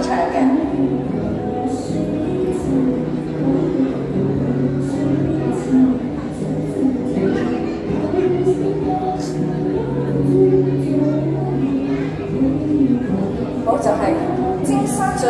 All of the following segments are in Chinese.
唱嘅，好就系尖沙咀。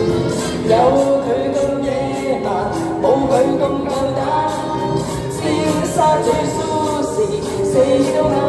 有佢咁野蛮，冇佢咁够胆，先杀猪，舒时死都